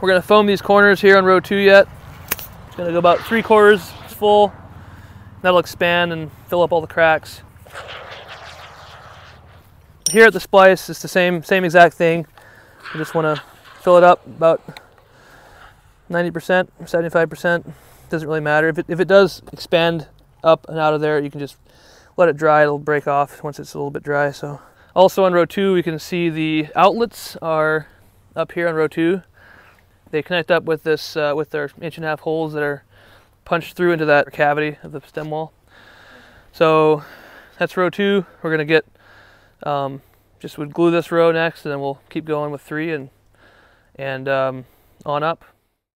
We're gonna foam these corners here on row two yet. It's gonna go about three quarters full. That'll expand and fill up all the cracks. Here at the splice, it's the same same exact thing. You just want to fill it up about 90%, 75%. Doesn't really matter. If it, if it does expand up and out of there, you can just let it dry. It'll break off once it's a little bit dry. So also on row two, we can see the outlets are up here on row two. They connect up with this uh, with their inch and a half holes that are punched through into that cavity of the stem wall. So that's row two. We're gonna get um, just wood glue this row next, and then we'll keep going with three and and um, on up.